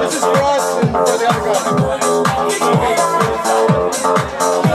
This is for and for the other guy.